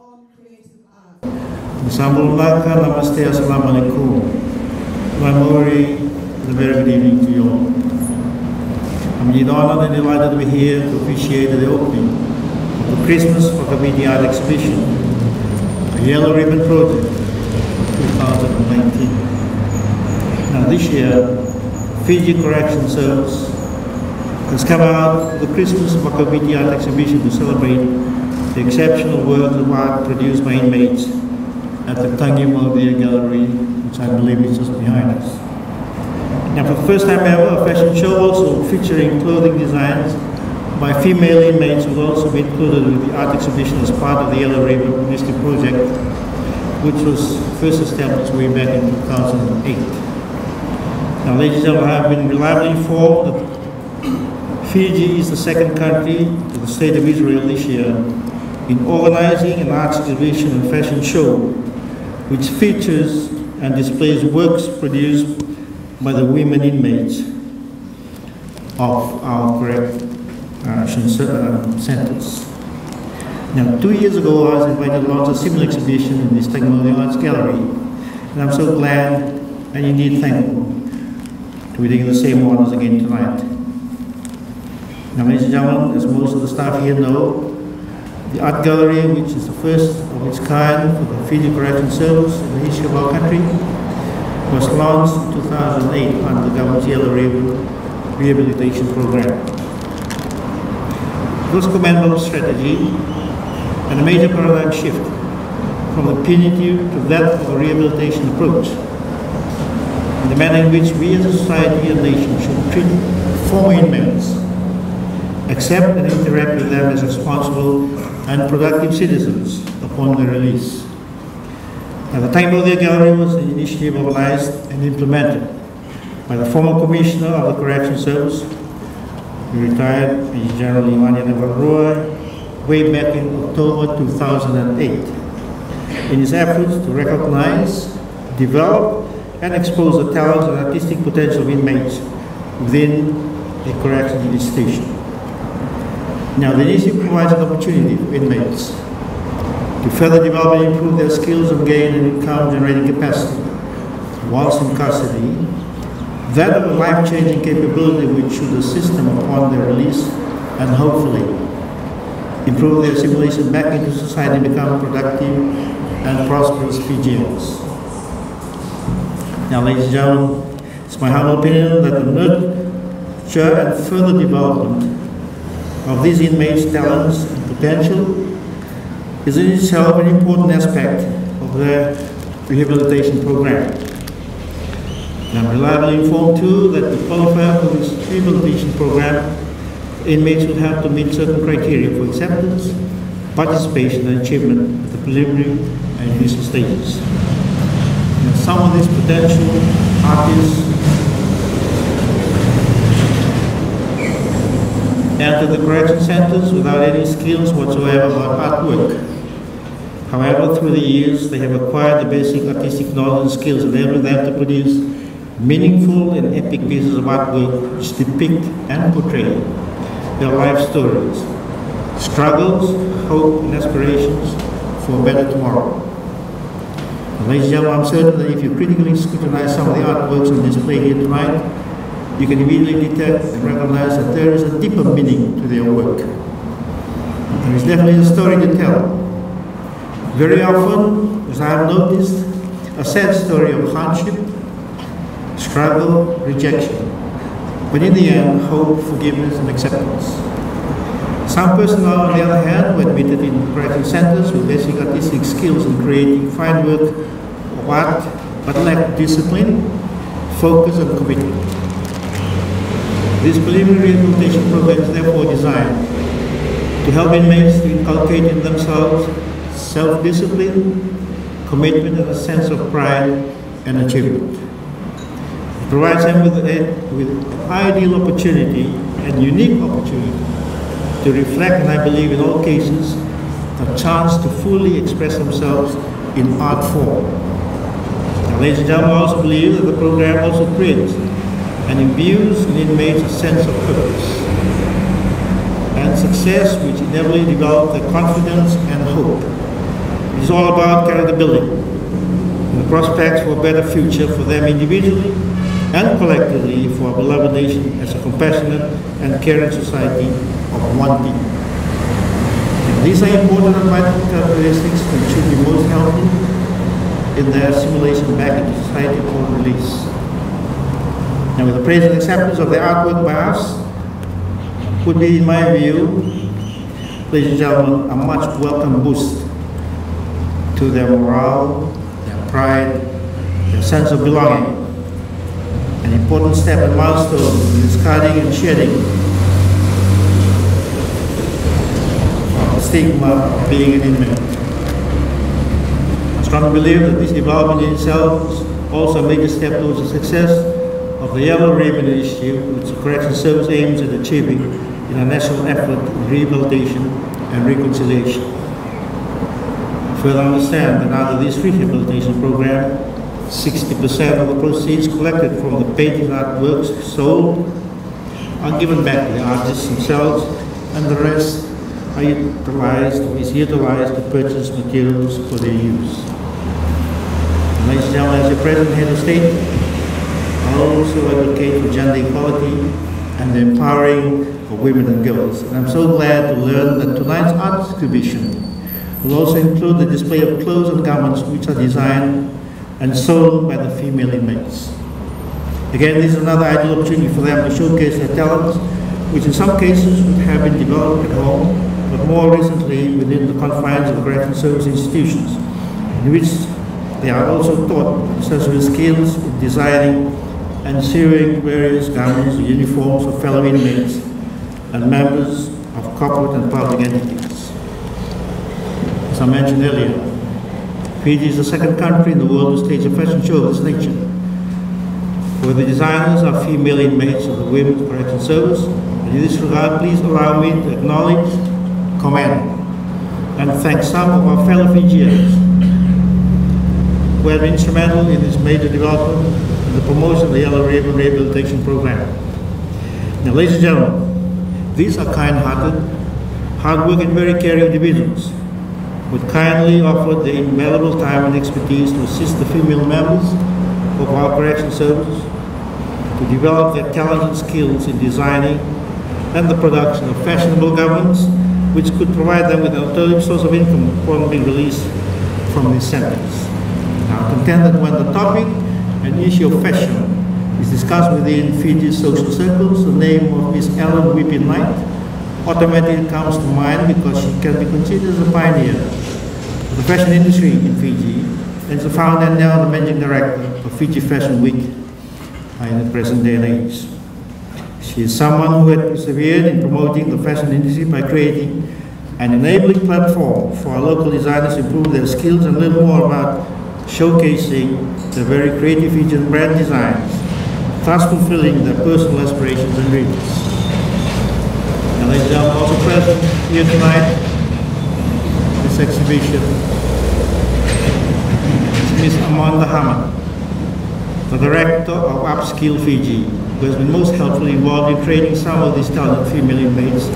creative Namaste Assalamu alaikum. Mamori, a very good evening to you all. I'm indeed honored and delighted to be here to officiate the opening of the Christmas Vakaviti Art Exhibition, a Yellow Ribbon Project 2019. Now this year, Fiji Correction Service has come out the Christmas Vakaviti Art Exhibition to celebrate the exceptional works of art produced by inmates at the Tagimoucia Gallery, which I believe is just behind us. Now, for the first time ever, a fashion show also featuring clothing designs by female inmates will also be included with the art exhibition as part of the Yellow Ribbon Publicity Project, which was first established way back in 2008. Now, ladies and gentlemen, I have been reliably informed that Fiji is the second country to the state of Israel this year in organizing an art exhibition and fashion show which features and displays works produced by the women inmates of our correction uh, uh, centers. Now, two years ago, I was invited to launch a similar exhibition in the Stagmolian Arts Gallery, and I'm so glad and indeed thankful to be taking the same honors again tonight. Now, ladies and gentlemen, as most of the staff here know, the art gallery, which is the first of its kind for the Fiji Correction Service in the history of our country, was launched in 2008 under the government's Yellow Rehabilitation Program. A commendable strategy and a major paradigm shift from the punitive to that of a rehabilitation approach the manner in which we as a society and nation should treat former inmates, accept and interact with them as responsible and productive citizens upon their release. At the time of their gallery was an initiative mobilized and implemented by the former commissioner of the Correction Service, the retired General Iowane Naivalurua, way back in October 2008, in his efforts to recognize, develop, and expose the talents and artistic potential of inmates within a correctional institution. Now, the initiative provides an opportunity for inmates to further develop and improve their skills of gain and income generating capacity whilst in custody, that of a life-changing capability which should assist them upon their release and hopefully improve their assimilation back into society and become productive and prosperous Fijians. Now, ladies and gentlemen, it's my humble opinion that the nurture and further development of these inmates' talents and potential is in itself an important aspect of their rehabilitation program. And I'm reliably informed too that to qualify for this rehabilitation program, inmates will have to meet certain criteria for acceptance, participation, and achievement at the preliminary and initial stages. Now, some of these potential artists enter the correction centers without any skills whatsoever about artwork. However, through the years, they have acquired the basic artistic knowledge and skills, enabling them to produce meaningful and epic pieces of artwork which depict and portray their life stories, struggles, hope, and aspirations for a better tomorrow. Ladies and gentlemen, I'm certain that if you critically scrutinize some of the artworks on display here tonight, you can immediately detect and recognize that there is a deeper meaning to their work. There is definitely a story to tell. Very often, as I have noticed, a sad story of hardship, struggle, rejection, but in the end, hope, forgiveness, and acceptance. Some persons, on the other hand, were admitted in correcting centers with basic artistic skills in creating fine work art, but lacked discipline, focus, and commitment. This preliminary rehabilitation program is therefore designed to help inmates to inculcate in themselves self-discipline, commitment, and a sense of pride and achievement. It provides them with, a, with an ideal opportunity and unique opportunity to reflect, and I believe in all cases, a chance to fully express themselves in art form. Now, ladies and gentlemen, I also believe that the program also creates and imbues in inmates a sense of purpose and success which inevitably develops their confidence and hope It is all about building and the prospects for a better future for them individually and collectively for our beloved nation as a compassionate and caring society of one people. These are important and vital characteristics that should be most helpful in their assimilation back into society upon release. Now with the praise and acceptance of the artwork by us would be, in my view, ladies and gentlemen, a much welcome boost to their morale, their pride, their sense of belonging. An important step and milestone in discarding and shedding the stigma of being an inmate. I strongly believe that this development in itself is also a major step towards success of the Yellow Ribbon Initiative, which the Correction Service aims at achieving in a national effort in rehabilitation and reconciliation. Further understand that under this rehabilitation program, 60% of the proceeds collected from the painting artworks sold are given back to the artists themselves and the rest are utilized is utilized to purchase materials for their use. Ladies and gentlemen, as the President of State, also advocate for gender equality and the empowering of women and girls. And I'm so glad to learn that tonight's art exhibition will also include the display of clothes and garments which are designed and sold by the female inmates. Again, this is another ideal opportunity for them to showcase their talents, which in some cases would have been developed at home, but more recently within the confines of the correction service institutions, in which they are also taught necessary skills in designing and sewing various garments or uniforms for fellow inmates and members of corporate and public entities. As I mentioned earlier, Fiji is the second country in the world to stage a fashion show of this nature, where the designers are female inmates of the Women's Correction Service. And in this regard, please allow me to acknowledge, commend, and thank some of our fellow Fijians who have been instrumental in this major development and the promotion of the Yellow Ribbon Rehabilitation Program. Now, ladies and gentlemen, these are kind-hearted, hard-working, very caring individuals would kindly offer their invaluable time and expertise to assist the female members of our correction service to develop their talent and skills in designing and the production of fashionable garments which could provide them with an alternative source of income upon being released from these centers. Now, contend that when the topic and issue of fashion is discussed within Fiji's social circles, the name of Miss Ellen Whippy Knight automatically comes to mind because she can be considered as a pioneer of the fashion industry in Fiji and is the founder and now the managing director of Fiji Fashion Week in the present day and age. She is someone who had persevered in promoting the fashion industry by creating an enabling platform for our local designers to improve their skills and learn more about showcasing the very creative Fijian brand designs, thus fulfilling their personal aspirations and dreams. And ladies and gentlemen, also present here tonight, this exhibition is Ms. Amanda Hammond, the director of Upskill Fiji, who has been most helpfully involved in training some of these talented female inmates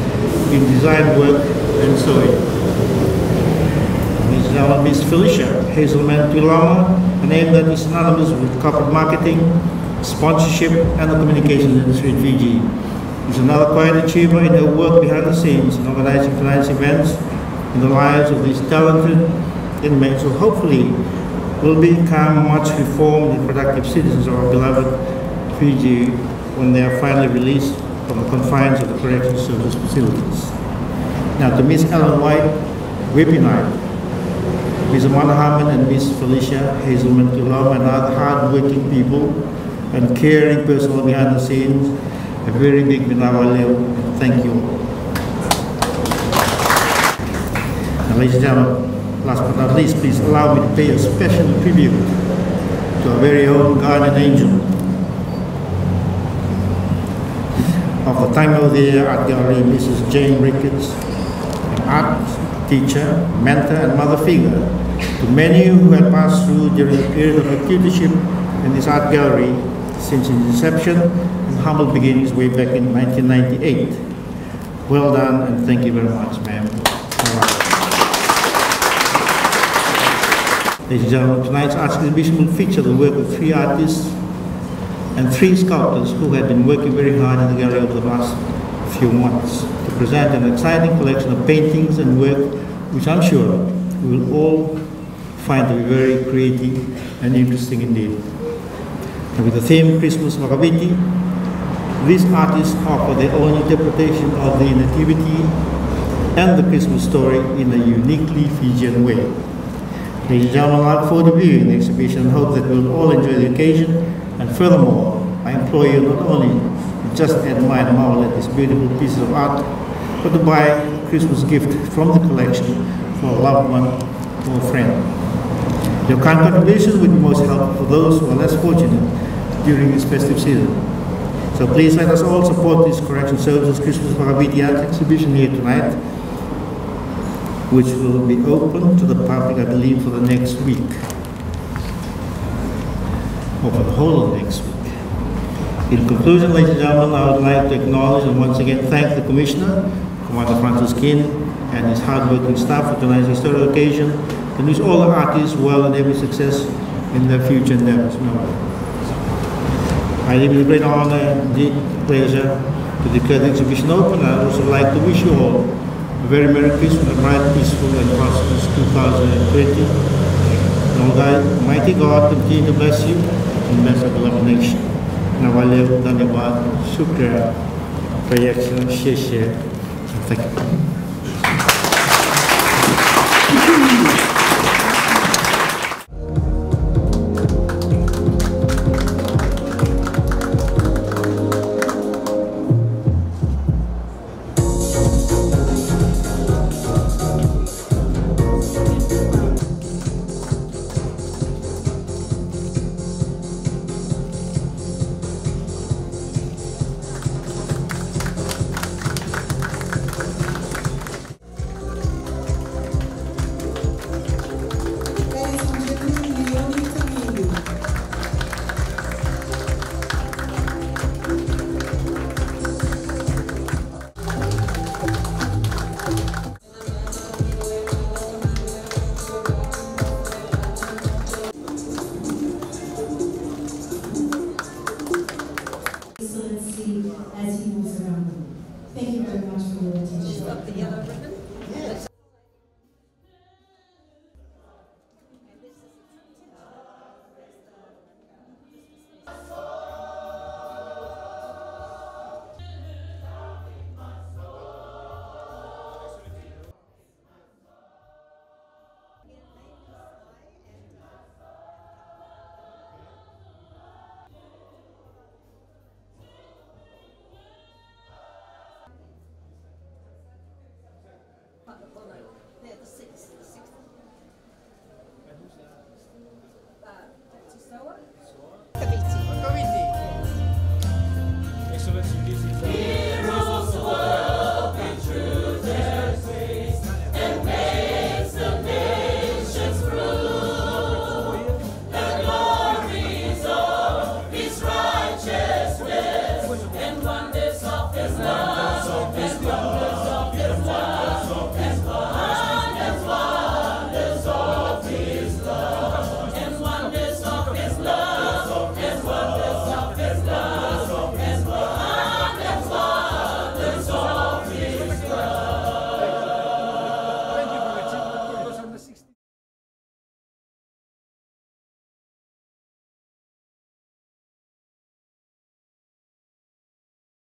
in design work and sewing. Ms. Ella Miss Felicia Hazelman Tuilama, a name that is synonymous with corporate marketing, sponsorship, and the communications industry in Fiji. She's another quiet achiever in her work behind the scenes in organizing finance events in the lives of these talented inmates who hopefully will become much reformed and productive citizens of our beloved Fiji when they are finally released from the confines of the correctional service facilities. Now to Miss Ellen White, Whippy Knight, Ms. Amanda and Ms. Felicia Hazelman Tulam and other hard-working people and caring personnel behind the scenes, a very big Minawaleo, thank you. Now, ladies and gentlemen, last but not least, please allow me to pay a special tribute to our very own guardian angel of the time of the year art gallery, Mrs. Jane Ricketts, an art teacher, mentor, and mother figure to many who had passed through during the period of activity in this art gallery since its inception and humble beginnings way back in 1998. Well done and thank you very much, ma'am. Ladies and gentlemen, tonight's arts exhibition will feature the work of three artists and three sculptors who have been working very hard in the gallery over the last few months to present an exciting collection of paintings and work which I'm sure we will all find to be very creative and interesting indeed. And with the theme Christmas Vakaviti, these artists offer their own interpretation of the Nativity and the Christmas story in a uniquely Fijian way. Gentlemen, I look forward to viewing the exhibition and hope that we'll all enjoy the occasion. And furthermore, I implore you not only to just admire and marvel at these beautiful pieces of art, but to buy a Christmas gift from the collection for a loved one or a friend. Your kind contributions would be most helpful for those who are less fortunate during this festive season. So please let us all support this Correction Services Christmas Vakaviti Art exhibition here tonight, which will be open to the public, I believe, for the next week, or for the whole of next week. In conclusion, ladies and gentlemen, I would like to acknowledge and once again thank the Commissioner, Commander Francis Kean, and his hard-working staff for tonight's historic occasion, and wish all the artists well and every success in their future endeavors. I leave with great honor and deep pleasure to declare the exhibition open. I'd also like to wish you all a very Merry Christmas, a bright, peaceful, and prosperous 2020. And God, continue to bless you and bless our beloved nation. Nawalev, Dhanyabad, Shukra, Excellent, Sheshe, and thank you.